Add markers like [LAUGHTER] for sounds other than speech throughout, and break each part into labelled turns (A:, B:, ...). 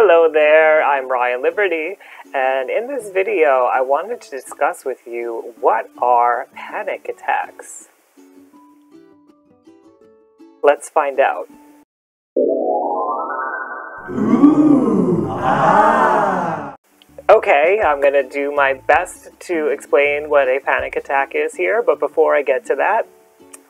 A: Hello there, I'm Ryan Liberty, and in this video I wanted to discuss with you what are panic attacks. Let's find out. Okay, I'm going to do my best to explain what a panic attack is here, but before I get to that,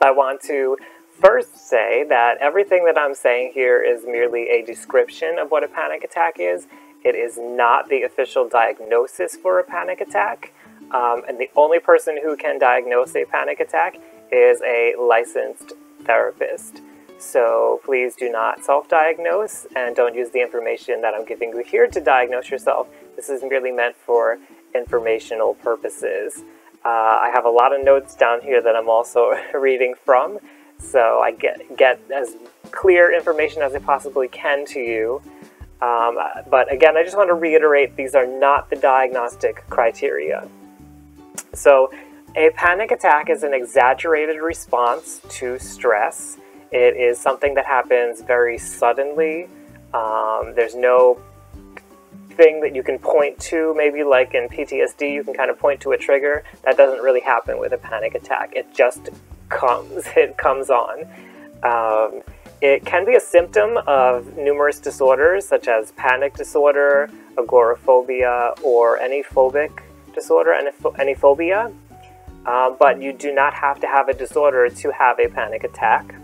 A: I want to first say that everything that I'm saying here is merely a description of what a panic attack is. It is not the official diagnosis for a panic attack, um, and the only person who can diagnose a panic attack is a licensed therapist. So please do not self diagnose and don't use the information that I'm giving you here to diagnose yourself. This is merely meant for informational purposes. Uh, I have a lot of notes down here that I'm also [LAUGHS] reading from, so I get, get as clear information as I possibly can to you. Um, but again, I just want to reiterate these are not the diagnostic criteria. So, a panic attack is an exaggerated response to stress. It is something that happens very suddenly. Um, there's no thing that you can point to, maybe like in PTSD, you can kind of point to a trigger. That doesn't really happen with a panic attack. It just comes, [LAUGHS] it comes on. Um, it can be a symptom of numerous disorders such as panic disorder, agoraphobia, or any phobic disorder, any phobia. Uh, but you do not have to have a disorder to have a panic attack.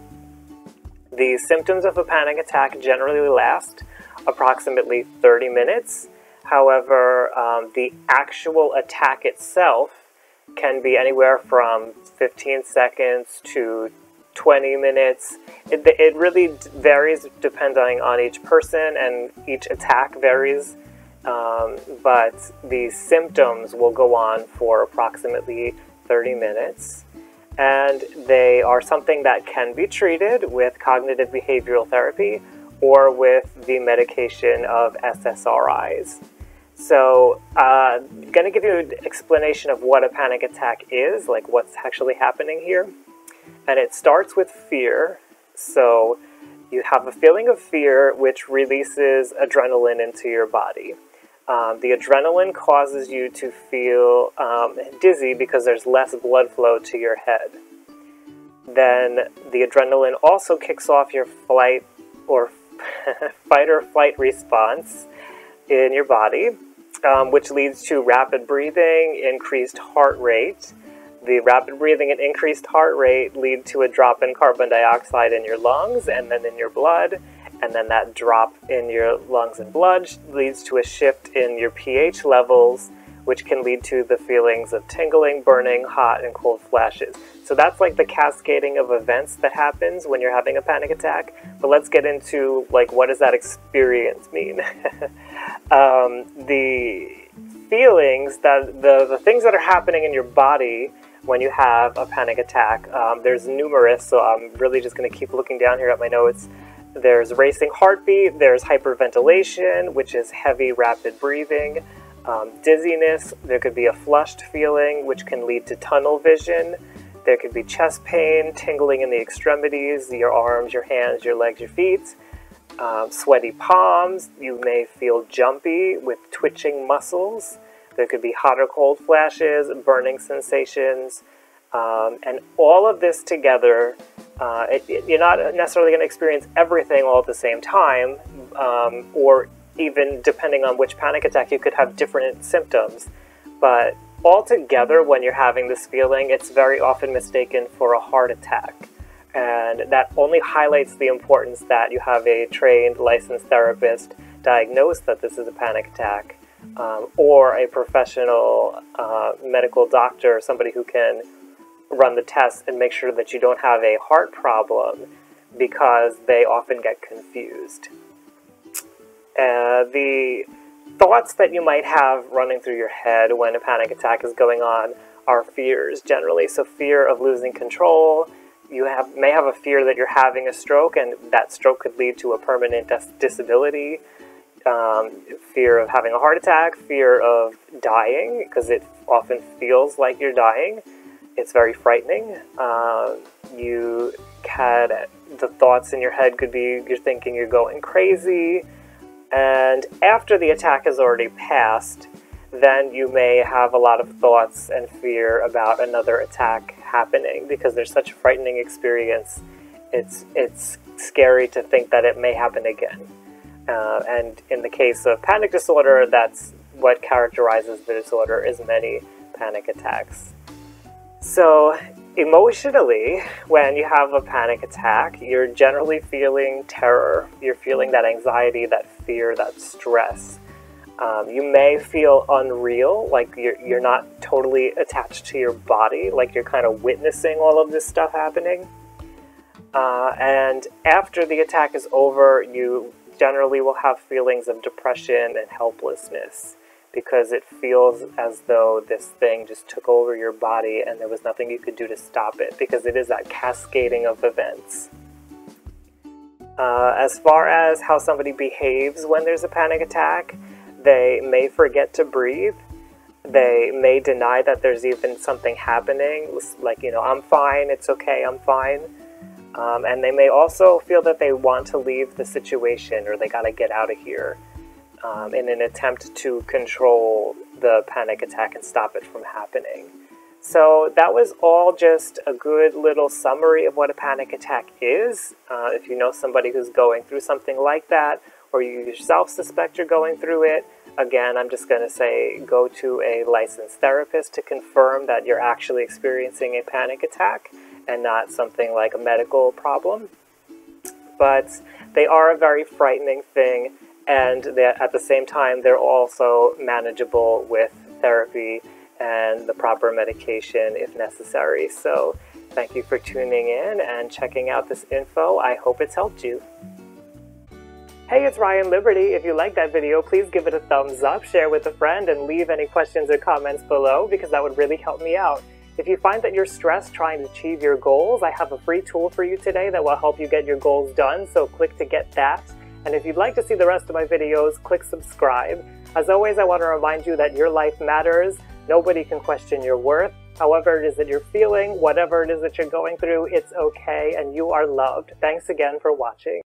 A: The symptoms of a panic attack generally last approximately 30 minutes. However, um, the actual attack itself can be anywhere from 15 seconds to 20 minutes. It, it really varies depending on each person, and each attack varies. Um, but the symptoms will go on for approximately 30 minutes and they are something that can be treated with cognitive behavioral therapy or with the medication of SSRIs. So, uh, I'm going to give you an explanation of what a panic attack is, like what's actually happening here. And it starts with fear. So, you have a feeling of fear which releases adrenaline into your body. Um, the adrenaline causes you to feel um, dizzy because there's less blood flow to your head. Then the adrenaline also kicks off your flight or [LAUGHS] fight or flight response in your body, um, which leads to rapid breathing, increased heart rate. The rapid breathing and increased heart rate lead to a drop in carbon dioxide in your lungs and then in your blood and then that drop in your lungs and blood leads to a shift in your pH levels, which can lead to the feelings of tingling, burning, hot, and cold flashes. So that's like the cascading of events that happens when you're having a panic attack. But let's get into like what does that experience mean? [LAUGHS] um, the feelings that the, the things that are happening in your body when you have a panic attack. Um, there's numerous, so I'm really just going to keep looking down here at my notes. There's racing heartbeat, there's hyperventilation, which is heavy, rapid breathing, um, dizziness, there could be a flushed feeling, which can lead to tunnel vision. There could be chest pain, tingling in the extremities, your arms, your hands, your legs, your feet. Um, sweaty palms, you may feel jumpy with twitching muscles. There could be hot or cold flashes, burning sensations, um, and all of this together uh, it, it, you're not necessarily going to experience everything all at the same time, um, or even depending on which panic attack, you could have different symptoms. But altogether, when you're having this feeling, it's very often mistaken for a heart attack. And that only highlights the importance that you have a trained, licensed therapist diagnose that this is a panic attack, um, or a professional uh, medical doctor, somebody who can run the tests and make sure that you don't have a heart problem because they often get confused. Uh, the thoughts that you might have running through your head when a panic attack is going on are fears generally. So, fear of losing control. You have, may have a fear that you're having a stroke, and that stroke could lead to a permanent dis- disability. Um, fear of having a heart attack, fear of dying, because it often feels like you're dying it's very frightening. Uh, you had the thoughts in your head could be you're thinking you're going crazy. And after the attack has already passed, then you may have a lot of thoughts and fear about another attack happening because there's such a frightening experience. It's, it's scary to think that it may happen again. Uh, and in the case of panic disorder, that's what characterizes the disorder is many panic attacks. So emotionally, when you have a panic attack, you're generally feeling terror. You're feeling that anxiety, that fear, that stress. Um, you may feel unreal, like you're, you're not totally attached to your body, like you're kind of witnessing all of this stuff happening. Uh, and after the attack is over, you generally will have feelings of depression and helplessness because it feels as though this thing just took over your body and there was nothing you could do to stop it because it is that cascading of events. Uh, as far as how somebody behaves when there's a panic attack, they may forget to breathe. They may deny that there's even something happening, like, you know, I'm fine, it's okay, I'm fine. Um, and they may also feel that they want to leave the situation or they got to get out of here um, in an attempt to control the panic attack and stop it from happening. So that was all just a good little summary of what a panic attack is. Uh, if you know somebody who's going through something like that, or you yourself suspect you're going through it, again, I'm just going to say go to a licensed therapist to confirm that you're actually experiencing a panic attack and not something like a medical problem. But they are a very frightening thing, and at the same time, they're also manageable with therapy and the proper medication if necessary. So, thank you for tuning in and checking out this info. I hope it's helped you. Hey, it's Ryan Liberty. If you like that video, please give it a thumbs up, share with a friend, and leave any questions or comments below because that would really help me out. If you find that you're stressed trying to achieve your goals, I have a free tool for you today that will help you get your goals done, so click to get that. And if you'd like to see the rest of my videos, click subscribe. As always, I want to remind you that your life matters. Nobody can question your worth. However it is that you're feeling, whatever it is that you're going through, it's okay and you are loved. Thanks again for watching.